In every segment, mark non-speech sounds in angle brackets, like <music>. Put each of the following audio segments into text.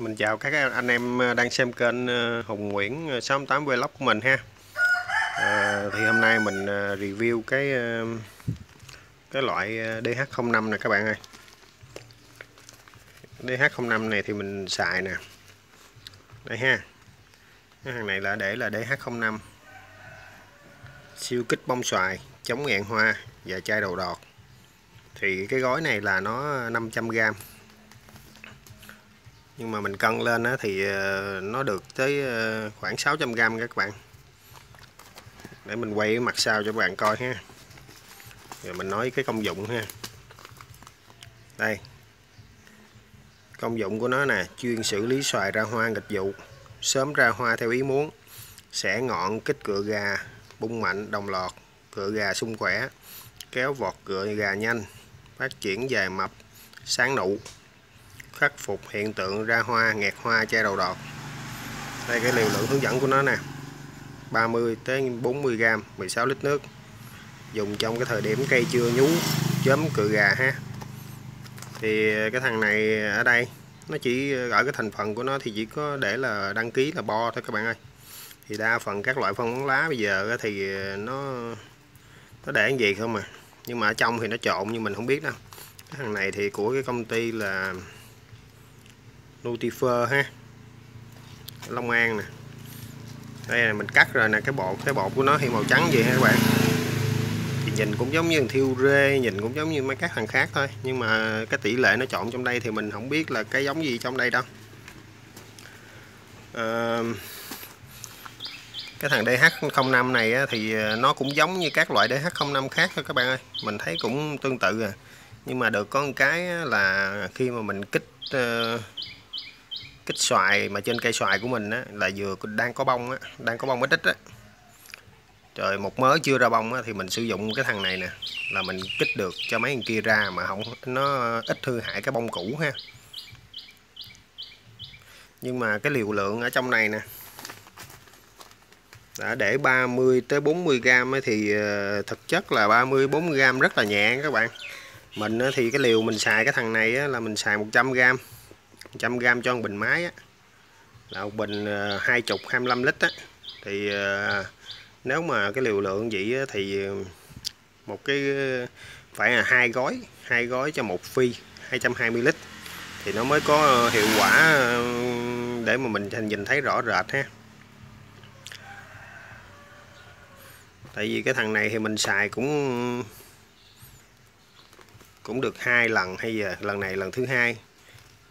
Mình chào các anh em ờ, đang xem kênh ờ, Hùng Nguyễn ờ, 68 Vlog của mình ha. À, Thì hôm nay mình review cái cái loại DH05 này các bạn ơi. DH05 này thì mình xài nè. Đây ha. Cái hàng này là để là DH05 Siêu kích bông xoài, chống nghẹn hoa và chai đầu đọt. Thì cái gói này là nó 500g nhưng mà mình cân lên thì ờ, nó được tới ờ, khoảng 600 gram các bạn. Để mình quay cái mặt sau cho các bạn coi ha. Rồi mình nói cái công dụng ha. Đây. Công dụng của nó nè, chuyên xử lý xoài ra hoa nghịch vụ. Sớm ra hoa theo ý muốn sẽ ngọn, kích cựa gà, bung mạnh, đồng lọt, cựa gà sung khỏe, kéo vọt cựa gà nhanh, phát triển dài mập, sáng nụ khắc phục hiện tượng ra hoa, nghẹt hoa, che đầu đọt. Đây cái liều lượng hướng dẫn của nó nè. 30 tới 40 g 16 lít nước. Dùng trong cái thời điểm cây chưa nhú chớm cự gà ha. Thì cái thằng này ở đây, nó chỉ ở cái thành phần của nó thì chỉ có để là đăng ký là bo thôi các bạn ơi. Thì đa phần các loại phân bón lá bây giờ thì nó nó để gì không mà nhưng mà ở trong thì nó trộn, nhưng mình không biết đâu. Cái thằng này thì của cái công ty là Nutifer ha. Long An nè. Đây là mình cắt rồi nè cái bột cái bột của nó thì màu trắng vậy ha các bạn. Thì nhìn cũng giống như thiêu rê nhìn cũng giống như mấy các thằng khác thôi. Nhưng mà cái tỷ lệ nó chọn trong đây thì mình không biết là cái giống gì trong đây đâu. À, cái thằng DH05 này thì ờ, nó cũng giống như các loại DH05 khác thôi các bạn ơi. Mình thấy cũng tương tự à. Nhưng mà được có một cái là khi mà mình kích ờ, kích xoài mà trên cây xoài của mình á, là vừa đang có bông á, đang có bông ít ít á. trời một mớ chưa ra bông á, thì mình sử dụng cái thằng này nè là mình kích được cho mấy thằng kia ra mà không nó ít hư hại cái bông cũ ha. Nhưng mà cái liều lượng ở trong này nè đã để 30 tới 40 gram thì ờ, thực chất là 30 40 gram rất là nhẹ các bạn. Mình thì cái liều mình xài cái thằng này là mình xài 100 gram 100g cho một bình máy á, là một bình ờ, 20 25 lít á, thì ờ, nếu mà cái liều lượng vậy á, thì ờ, một cái phải là hai gói hai gói cho một phi 220 lít. Thì nó mới có hiệu quả để mà mình nhìn thấy rõ rệt ha. Tại vì cái thằng này thì mình xài cũng cũng được hai lần hay giờ lần này lần thứ hai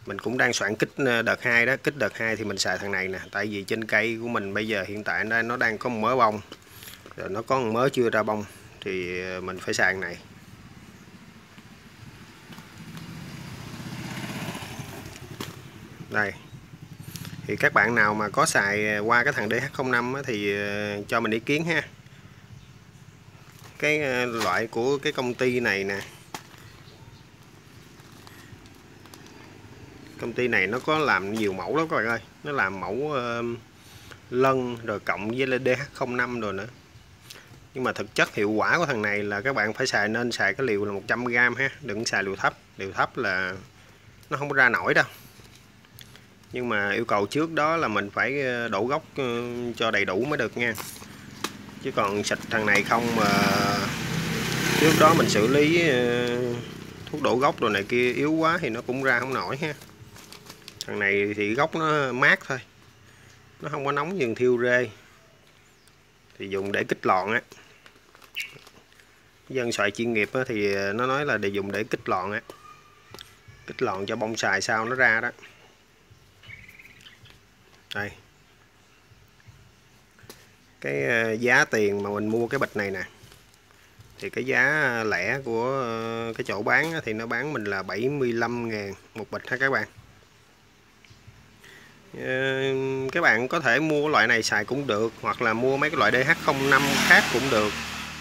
mình cũng đang soạn kích ờ, đợt 2 đó. Kích đợt 2 thì mình xài thằng này nè. Tại vì trên cây của mình bây giờ hiện tại nó đang có một mớ bông. Rồi nó có một mớ chưa ra bông. Thì ờ, mình phải xài này. Đây. Thì các bạn nào mà có xài ờ, qua cái thằng DH05 thì cho mình ý kiến ha. Cái loại của cái công ty này nè. Công ty này nó có làm nhiều mẫu lắm các bạn ơi. Nó làm mẫu uh, lân rồi cộng với DH05 rồi nữa. Nhưng mà thực chất hiệu quả của thằng này là các bạn phải xài nên xài cái liều là 100g ha đừng xài liều thấp. Liều thấp là nó không ra nổi đâu. Nhưng mà yêu cầu trước đó là mình phải ờ, đổ gốc cho đầy đủ mới được nha. Chứ còn xịt thằng này không mà trước đó mình xử lý ờ, thuốc đổ gốc rồi này kia yếu quá thì nó cũng ra không nổi ha thằng này thì gốc nó mát thôi. Nó không có nóng như thiêu rê. Thì dùng để kích lọn á. Dân xoài chuyên nghiệp á, thì ờ, nó nói là để dùng để kích lọn á. Kích lọn cho bông xài sao nó ra đó. Đây. Cái ờ, giá tiền mà mình mua cái bịch này nè. Thì cái giá ờ, lẻ của cái chỗ bán thì nó bán mình là 75 ngàn một bịch ha các bạn? Ờ, các bạn có thể mua loại này xài cũng được, hoặc là mua mấy cái loại DH05 khác cũng được.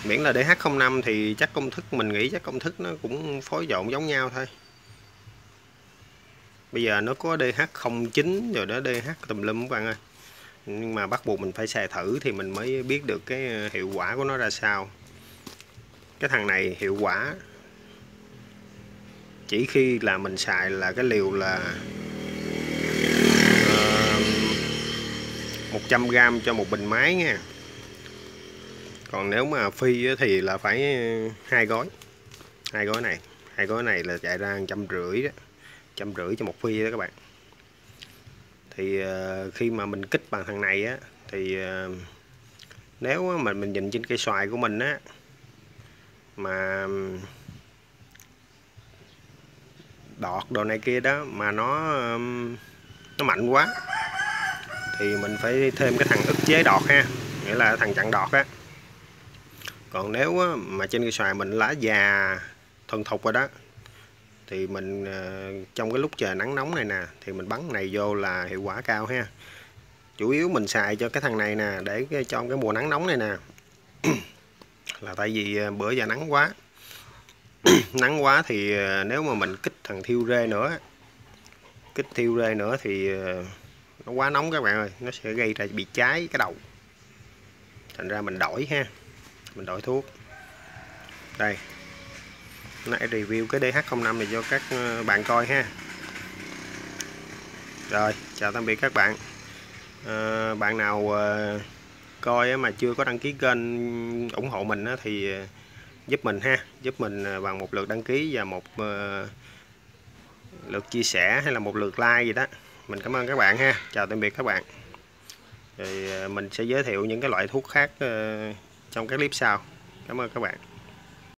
Miễn là DH05 thì chắc công thức, mình nghĩ chắc công thức nó cũng phối trộn giống nhau thôi. Bây giờ nó có DH09 rồi đó DH tùm lum các bạn ơi. Nhưng mà bắt buộc mình phải xài thử thì mình mới biết được cái ờ, hiệu quả của nó ra sao. Cái thằng này hiệu quả. Chỉ khi là mình xài là cái liều là 100g cho một bình máy nha. Còn nếu mà phi thì là phải hai gói. Hai gói này, hai gói này là chạy ra trăm rưỡi đó trăm rưỡi cho một phi đó các bạn. Thì ờ, khi mà mình kích bằng thằng này á thì ờ, nếu mà mình nhìn trên cây xoài của mình á mà đọt đồ này kia đó mà nó nó mạnh quá thì mình phải thêm cái thằng ức chế đọt ha, nghĩa là thằng chặn đọt á. Còn nếu mà trên cây xoài mình lá già thuần thục rồi đó, thì mình ờ, trong cái lúc trời nắng nóng này nè, thì mình bắn này vô là hiệu quả cao ha. Chủ yếu mình xài cho cái thằng này nè, để trong cái mùa nắng nóng này nè. <clears throat> Là tại vì ờ, bữa giờ nắng quá. <clears throat> Nắng quá thì ờ, nếu mà mình kích thằng thiêu rê nữa kích thiêu rê nữa thì nó quá nóng các bạn ơi nó sẽ gây ra bị cháy cái đầu. Thành ra mình đổi ha mình đổi thuốc. Đây nãy review cái DH05 này cho các ờ, bạn coi ha. Rồi chào tạm biệt các bạn. À, bạn nào à, coi mà chưa có đăng ký kênh ủng hộ mình á, thì giúp mình ha giúp mình bằng một lượt đăng ký và một uh, lượt chia sẻ hay là một lượt like gì đó mình cảm ơn các bạn ha. Chào tạm biệt các bạn. Rồi ờ, mình sẽ giới thiệu những cái loại thuốc khác ờ, trong các clip sau. Cảm ơn các bạn.